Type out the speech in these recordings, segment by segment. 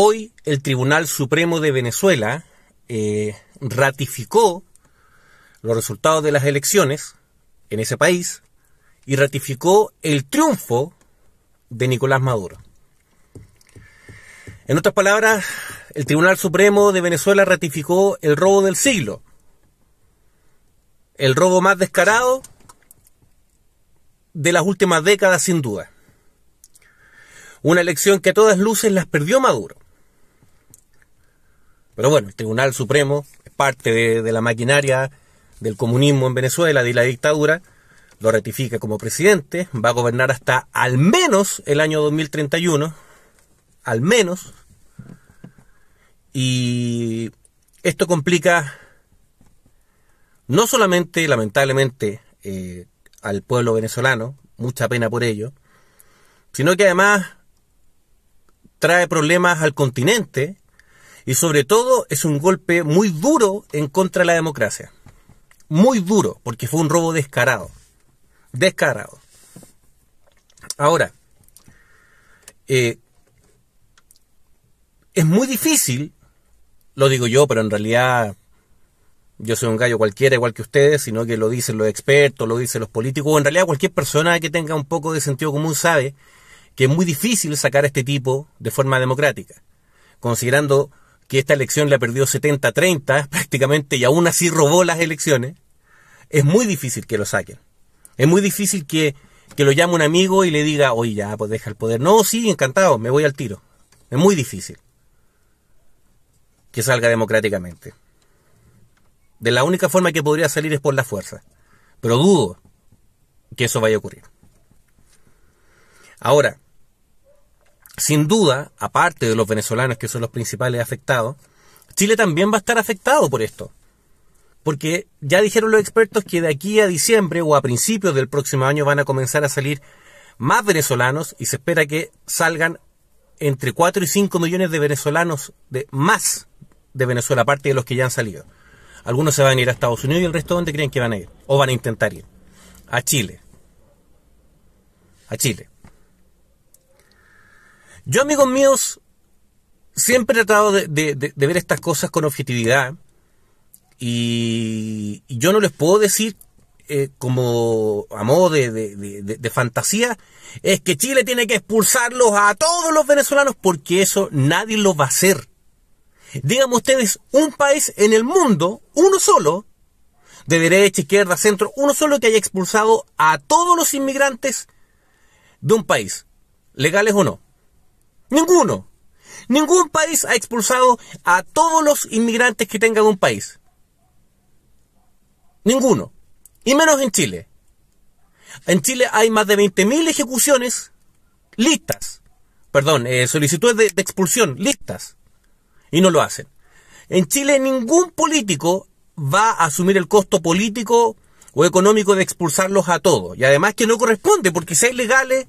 Hoy el Tribunal Supremo de Venezuela eh, ratificó los resultados de las elecciones en ese país y ratificó el triunfo de Nicolás Maduro. En otras palabras, el Tribunal Supremo de Venezuela ratificó el robo del siglo, el robo más descarado de las últimas décadas sin duda. Una elección que a todas luces las perdió Maduro. Pero bueno, el Tribunal Supremo es parte de, la maquinaria del comunismo en Venezuela, de la dictadura, lo ratifica como presidente, va a gobernar hasta al menos el año 2031, al menos, y esto complica no solamente, lamentablemente, eh, al pueblo venezolano, mucha pena por ello, sino que además trae problemas al continente y sobre todo es un golpe muy duro en contra de la democracia. Muy duro, porque fue un robo descarado. Descarado. Ahora, eh, es muy difícil, lo digo yo, pero en realidad yo soy un gallo cualquiera igual que ustedes, sino que lo dicen los expertos, lo dicen los políticos, o en realidad cualquier persona que tenga un poco de sentido común sabe que es muy difícil sacar a este tipo de forma democrática, considerando que esta elección la perdió 70-30 prácticamente y aún así robó las elecciones, es muy difícil que lo saquen. Es muy difícil que, que lo llame un amigo y le diga, oye, ya, pues deja el poder. No, sí, encantado, me voy al tiro. Es muy difícil que salga democráticamente. De la única forma que podría salir es por la fuerza. Pero dudo que eso vaya a ocurrir. Ahora, sin duda, aparte de los venezolanos que son los principales afectados, Chile también va a estar afectado por esto. Porque ya dijeron los expertos que de aquí a diciembre o a principios del próximo año van a comenzar a salir más venezolanos y se espera que salgan entre 4 y 5 millones de venezolanos de más de Venezuela, aparte de los que ya han salido. Algunos se van a ir a Estados Unidos y el resto dónde creen que van a ir. O van a intentar ir. A Chile. A Chile. Yo, amigos míos, siempre he tratado de, ver estas cosas con objetividad. Y, yo no les puedo decir eh, como a modo de, de, fantasía, es que Chile tiene que expulsarlos a todos los venezolanos porque eso nadie lo va a hacer. Díganme ustedes, un país en el mundo, uno solo, de derecha, izquierda, centro, uno solo que haya expulsado a todos los inmigrantes de un país, legales o no. Ninguno. Ningún país ha expulsado a todos los inmigrantes que tengan un país. Ninguno. Y menos en Chile. En Chile hay más de 20.000 ejecuciones listas. Perdón, eh, solicitudes de, de expulsión listas. Y no lo hacen. En Chile ningún político va a asumir el costo político o económico de expulsarlos a todos. Y además que no corresponde, porque hay legales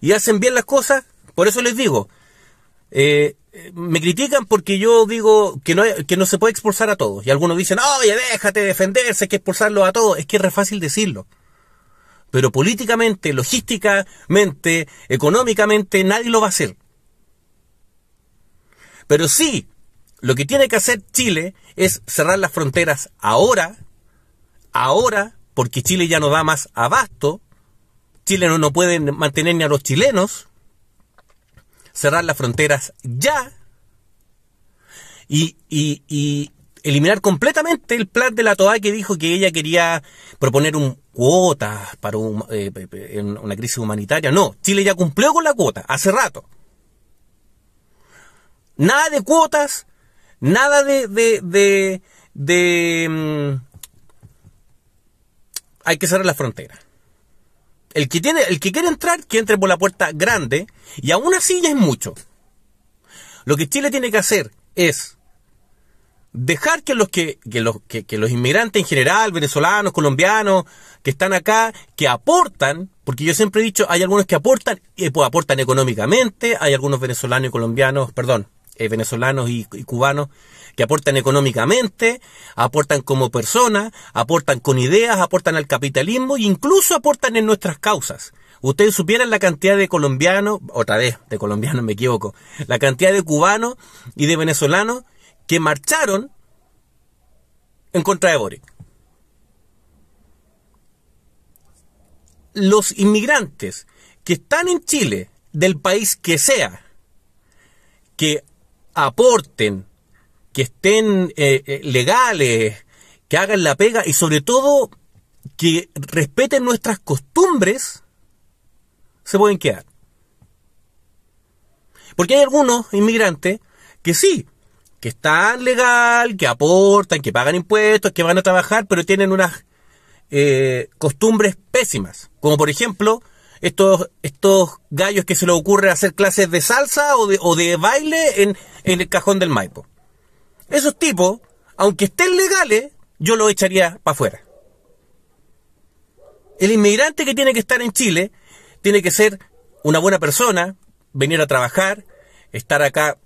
y hacen bien las cosas, por eso les digo, eh, me critican porque yo digo que no, que no se puede expulsar a todos. Y algunos dicen, oye, déjate defenderse, hay que expulsarlos a todos. Es que es re fácil decirlo. Pero políticamente, logísticamente, económicamente, nadie lo va a hacer. Pero sí, lo que tiene que hacer Chile es cerrar las fronteras ahora, ahora, porque Chile ya no da más abasto. Chile no, no puede mantener ni a los chilenos cerrar las fronteras ya y, y, eliminar completamente el plan de la TOA que dijo que ella quería proponer un cuota para eh, una crisis humanitaria. No, Chile ya cumplió con la cuota hace rato. Nada de cuotas, nada de, de, de, de mm, hay que cerrar las fronteras. El que, tiene, el que quiere entrar, que entre por la puerta grande, y aún así ya es mucho. Lo que Chile tiene que hacer es dejar que los, que, los, que, los inmigrantes en general, venezolanos, colombianos, que están acá, que aportan, porque yo siempre he dicho, hay algunos que aportan, y pues aportan económicamente, hay algunos venezolanos y colombianos, perdón, eh, venezolanos y, cubanos que aportan económicamente, aportan como personas, aportan con ideas, aportan al capitalismo e incluso aportan en nuestras causas. ustedes supieran la cantidad de colombianos, otra vez, de colombianos me equivoco, la cantidad de cubanos y de venezolanos que marcharon en contra de Boric. Los inmigrantes que están en Chile, del país que sea, que aporten, que estén eh, eh, legales, que hagan la pega y sobre todo que respeten nuestras costumbres, se pueden quedar. Porque hay algunos inmigrantes que sí, que están legal, que aportan, que pagan impuestos, que van a trabajar, pero tienen unas eh, costumbres pésimas. Como por ejemplo, estos, estos gallos que se les ocurre hacer clases de salsa o de, o de baile en, en el cajón del Maipo. Esos tipos, aunque estén legales, yo los echaría para afuera. El inmigrante que tiene que estar en Chile tiene que ser una buena persona, venir a trabajar, estar acá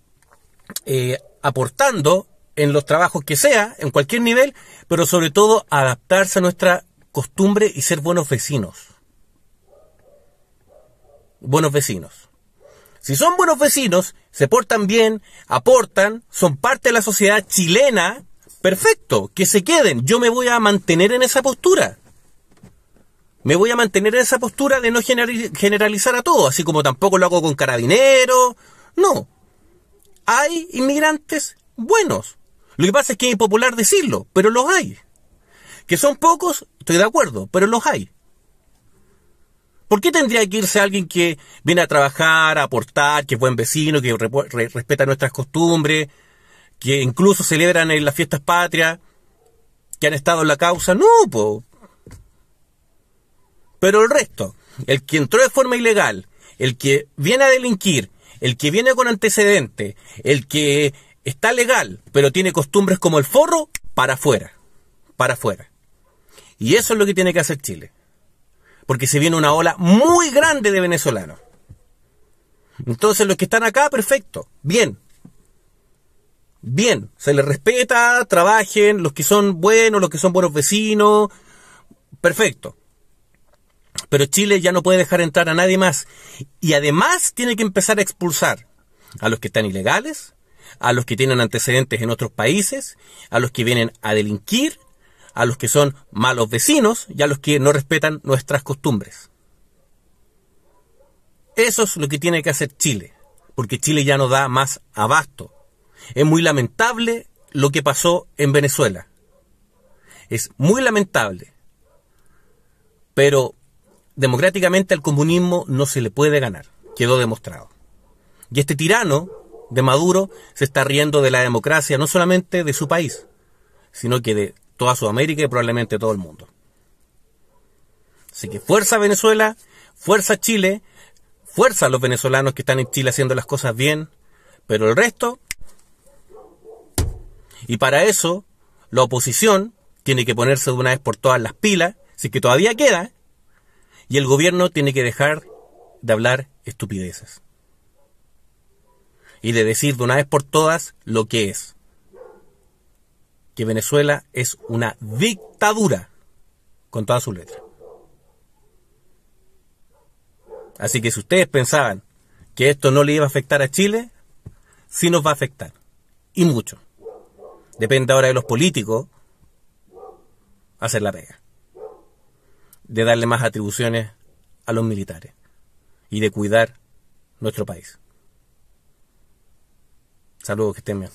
eh, aportando en los trabajos que sea, en cualquier nivel, pero sobre todo adaptarse a nuestra costumbre y ser buenos vecinos. Buenos vecinos. Si son buenos vecinos, se portan bien, aportan, son parte de la sociedad chilena, perfecto, que se queden. Yo me voy a mantener en esa postura. Me voy a mantener en esa postura de no generalizar a todos, así como tampoco lo hago con carabineros. No. Hay inmigrantes buenos. Lo que pasa es que es impopular decirlo, pero los hay. Que son pocos, estoy de acuerdo, pero los hay. ¿Por qué tendría que irse alguien que viene a trabajar, a aportar, que es buen vecino, que respeta nuestras costumbres, que incluso celebran en las fiestas patrias, que han estado en la causa? No, po. Pero el resto, el que entró de forma ilegal, el que viene a delinquir, el que viene con antecedente, el que está legal, pero tiene costumbres como el forro, para afuera, para afuera. Y eso es lo que tiene que hacer Chile porque se viene una ola muy grande de venezolanos. Entonces los que están acá, perfecto, bien. Bien, se les respeta, trabajen, los que son buenos, los que son buenos vecinos, perfecto. Pero Chile ya no puede dejar entrar a nadie más. Y además tiene que empezar a expulsar a los que están ilegales, a los que tienen antecedentes en otros países, a los que vienen a delinquir, a los que son malos vecinos y a los que no respetan nuestras costumbres. Eso es lo que tiene que hacer Chile, porque Chile ya no da más abasto. Es muy lamentable lo que pasó en Venezuela. Es muy lamentable. Pero democráticamente al comunismo no se le puede ganar. Quedó demostrado. Y este tirano de Maduro se está riendo de la democracia no solamente de su país, sino que de toda Sudamérica y probablemente todo el mundo. Así que fuerza Venezuela, fuerza Chile, fuerza a los venezolanos que están en Chile haciendo las cosas bien, pero el resto... Y para eso, la oposición tiene que ponerse de una vez por todas las pilas, si que todavía queda, y el gobierno tiene que dejar de hablar estupideces. Y de decir de una vez por todas lo que es que Venezuela es una dictadura con todas sus letras. Así que si ustedes pensaban que esto no le iba a afectar a Chile, sí nos va a afectar. Y mucho. Depende ahora de los políticos hacer la pega. De darle más atribuciones a los militares. Y de cuidar nuestro país. Saludos, que estén bien.